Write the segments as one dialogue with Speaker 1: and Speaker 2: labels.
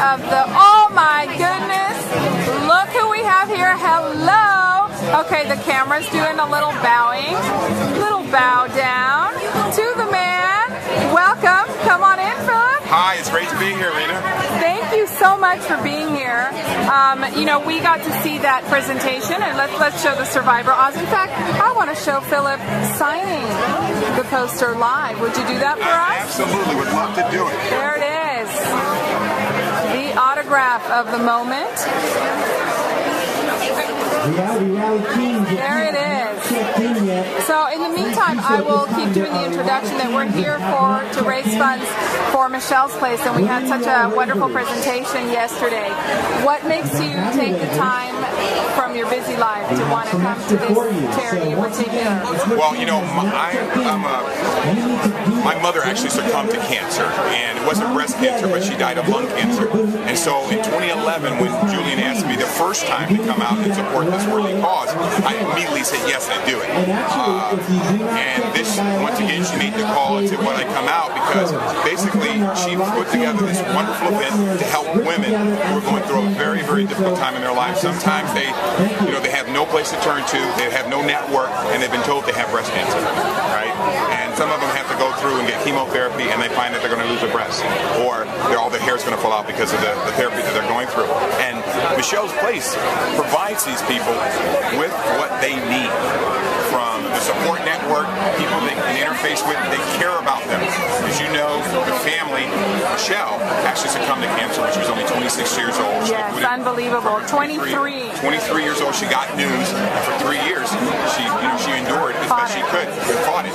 Speaker 1: of the, oh my goodness, look who we have here. Hello. Okay, the camera's doing a little bowing, little bow down to the man. Welcome. Come on in, Phillip.
Speaker 2: Hi, it's great to be here, Lena.
Speaker 1: Thank you so much for being here. Um, you know, we got to see that presentation, and let's let's show the Survivor Oz. In fact, I want to show Phillip signing the poster live. Would you do that for
Speaker 2: I
Speaker 1: us?
Speaker 2: absolutely would love to do it.
Speaker 1: There it is. The autograph of the moment. There it is. So in the meantime, I will keep doing the introduction that we're here for to raise funds for Michelle's Place, and we had such a wonderful presentation yesterday. What makes you take the time your busy life to want to come to this charity in particular?
Speaker 2: Well, you know, m- I, am a,
Speaker 3: You need to do
Speaker 2: my mother actually succumbed to cancer, and it wasn't breast cancer, but she died of lung cancer. And so in 2011, when Gillian asked me the first time to come out and support this worthy cause, I immediately said yes, I do it.
Speaker 3: And actually,
Speaker 2: Uh,
Speaker 3: if you do not
Speaker 2: and this, once again, she made the call and said, "When I come out?" Because basically, she put together this wonderful event to help women who are going through a very, very difficult time in their lives. Sometimes they, you know, they have no place to turn to, they have no network, and they've been told they have breast cancer, right? And some of them have to go through and get chemotherapy, and they find that they're going to lose their breast, or all their hair is going to fall out because of the, the therapy that they're going through. And Michelle's Place provides these people with what they need from the support network, people they can interface with, they care about them. As you know, the family, Michelle, actually succumbed to cancer when she was only 26 years old. She
Speaker 1: Yes, unbelievable. 23.
Speaker 2: 23 years old, she got news, and for three years, she, you know, she endured as best she could, fought it.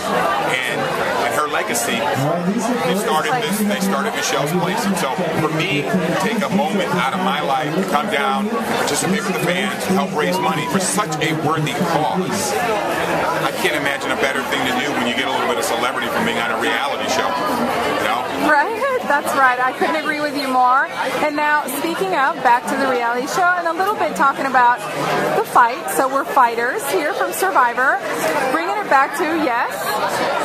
Speaker 2: And, and her legacy, they started this, they started Michelle's Place. And so for me to take a moment out of my life to come down participate with the fans, help raise money for such a worthy cause, I can't imagine a better thing to do when you get a little bit of celebrity from being on a reality show. You know?
Speaker 1: Right? That's right. I couldn't agree with you more. And now, speaking of, back to the reality show and a little bit talking about the fight. So we're fighters here from Survivor. Bringing it back to, yes,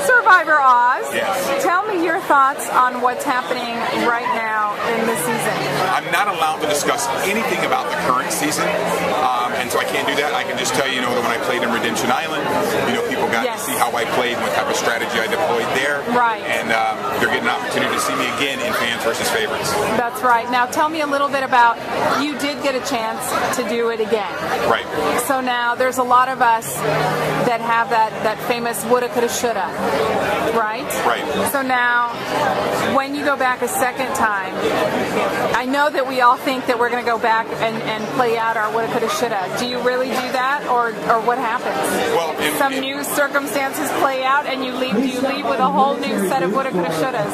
Speaker 1: Survivor Oz.
Speaker 2: Yes.
Speaker 1: Tell me your thoughts on what's happening right now in the season.
Speaker 2: I'm not allowed to discuss anything about the current season, um, and so I can't do that. I can just tell you, you know, that when I played in Redemption Island, you know, people got
Speaker 1: Yes.
Speaker 2: to see how I played and what type of strategy I deployed there.
Speaker 1: Right.
Speaker 2: And um, they're getting an opportunity to see me again in fans versus favorites.
Speaker 1: That's right. Now, tell me a little bit about you did get a chance to do it again.
Speaker 2: Right.
Speaker 1: So now there's a lot of us that have that, that famous woulda, coulda, shoulda, right?
Speaker 2: Right.
Speaker 1: So now, when you go back a second time, I know that we all think that we're going to go back and, and play out our woulda, coulda, shoulda. Do you really do that, or, or what happens?
Speaker 2: Well, in-
Speaker 1: Some
Speaker 2: in-
Speaker 1: new circumstances play out, and you leave. Do you leave with a whole new set of woulda, coulda, shouldas?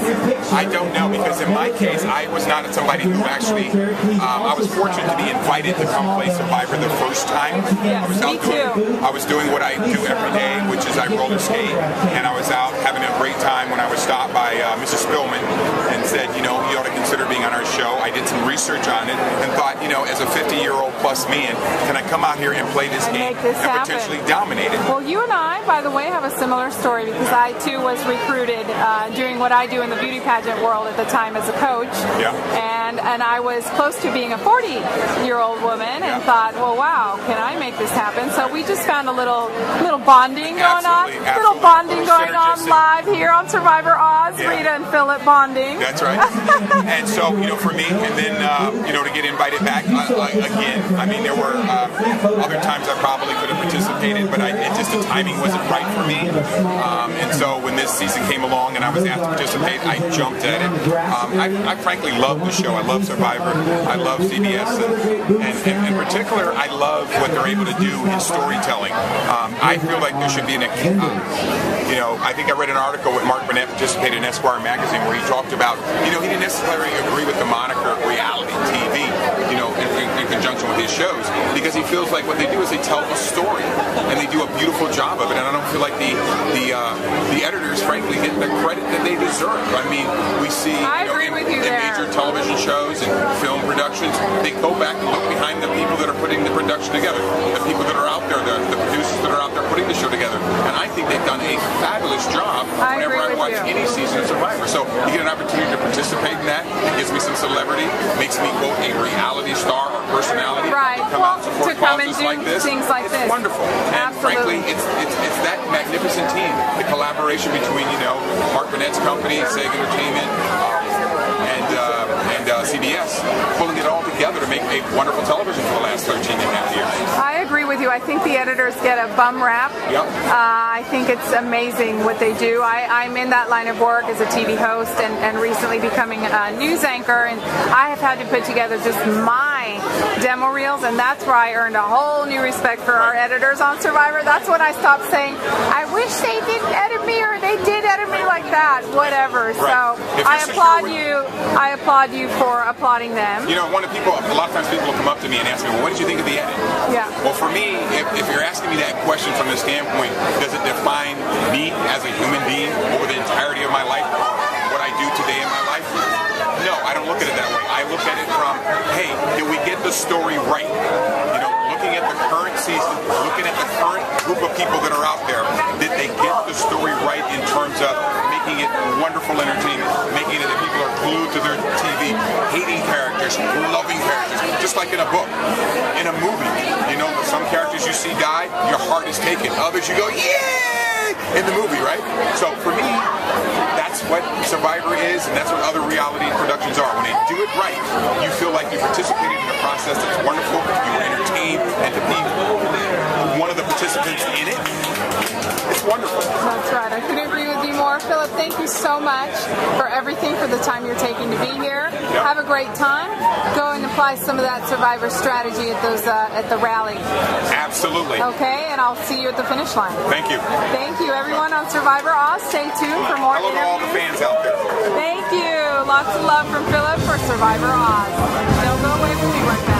Speaker 2: I don't know because in my case, I was not somebody who actually. Um, I was fortunate to be invited to come play Survivor the first time.
Speaker 1: Yes,
Speaker 2: I was out doing.
Speaker 1: too.
Speaker 2: I was doing what I do every day, which is I roller skate, and I was out having a great time when I was stopped by uh, Mrs. Spillman and said, you know, you ought to consider being on our show. I did some research on it and thought, you know, as a 50-year-old plus man, can I come out here and play this
Speaker 1: And
Speaker 2: game
Speaker 1: this
Speaker 2: and
Speaker 1: happen.
Speaker 2: potentially dominate it?
Speaker 1: Well, you and I, by the way, have a similar story because I too was recruited uh, doing what I do in the beauty pageant world at the time as a coach.
Speaker 2: Yeah.
Speaker 1: And and I was close to being a 40 year old woman and
Speaker 2: Yeah.
Speaker 1: thought, well, wow, can I make this happen? So we just found a little little bonding going on,
Speaker 2: Absolutely,
Speaker 1: little bonding going on live here on Survivor Oz.
Speaker 2: Yeah.
Speaker 1: Rita and Phillip bonding.
Speaker 2: That's right. and so, you know, for me, and then, uh, you know, to get invited back uh, again, I mean, there were uh, other times I probably could have participated, but I, it just the timing wasn't right for me. Um, and so when this season came along and I was asked to participate, I jumped at it. Um, I, I frankly love the show. I love Survivor. I love CBS. And, and, and in particular, I love what they're able to do in storytelling. Um, I feel like there should be an, uh, you know, I think I read an article with Mark Burnett participated in Esquire magazine where he talked about, you know, he didn't necessarily agree with the moniker reality TV, you know, in, conjunction with his shows because he feels like what they do is they tell a story and they do a beautiful job of it. And I don't feel like the the uh, the editors, frankly, get the credit that they deserve. I mean, we see you know, in, in major television shows and film productions, they go back and look behind the people that are putting the production together, the people that are out there, the, the producers that are out there putting the show together. And I think they've done a fabulous job
Speaker 1: I
Speaker 2: whenever I watch
Speaker 1: you.
Speaker 2: any season of Survivor. So you get an opportunity to participate in that. It gives me some celebrity, makes me quote a reality star or personality
Speaker 1: Right.
Speaker 2: to come out and support
Speaker 1: To come and do
Speaker 2: like this.
Speaker 1: things like
Speaker 2: it's
Speaker 1: this.
Speaker 2: wonderful. And
Speaker 1: Absolutely.
Speaker 2: frankly, it's, it's it's that magnificent team, the collaboration between you know Mark Burnett's company, Sega Entertainment. um, And, uh, and uh, CBS pulling it all together to make a wonderful television for the last 13 and a half years.
Speaker 1: I you. I think the editors get a bum rap.
Speaker 2: Yep.
Speaker 1: Uh, I think it's amazing what they do. I, I'm in that line of work as a TV host and, and recently becoming a news anchor, and I have had to put together just my demo reels, and that's where I earned a whole new respect for our editors on Survivor. That's when I stopped saying, I wish they didn't edit me or they did edit me like that, whatever.
Speaker 2: Right.
Speaker 1: So I applaud you. I applaud you for applauding them.
Speaker 2: You know, one of people, a lot of times people will come up to me and ask me, well, what did you think of the edit?
Speaker 1: Yeah.
Speaker 2: Well, for me, if, if you're asking me that question from the standpoint, does it define me as a human being over the entirety of my life, what I do today in my life? No, I don't look at it that way. I look at it from, hey, did we get the story right? You know, looking at the current season, looking at the current group of people that are out there, did they get the story right in terms of making it wonderful entertainment, making it that people are glued to their TV, hating characters, loving characters, just like in a book, in a movie. You know, characters you see die, your heart is taken. Others you go, yay! In the movie, right? So for me, that's what Survivor is, and that's what other reality productions are. When they do it right, you feel like you participated in a process that's wonderful, you were entertained, and to be one of the participants in it, it's wonderful.
Speaker 1: That's right. I couldn't agree with you more. Phillip, thank you so much for everything, for the time you're taking to be here. Great time. Go and apply some of that survivor strategy at those uh, at the rally.
Speaker 2: Absolutely.
Speaker 1: Okay, and I'll see you at the finish line.
Speaker 2: Thank you.
Speaker 1: Thank you, everyone on Survivor Oz. Stay tuned for more
Speaker 2: Hello to all the fans out there.
Speaker 1: Thank you. Lots of love from Phillip for Survivor Oz. Don't go away from me right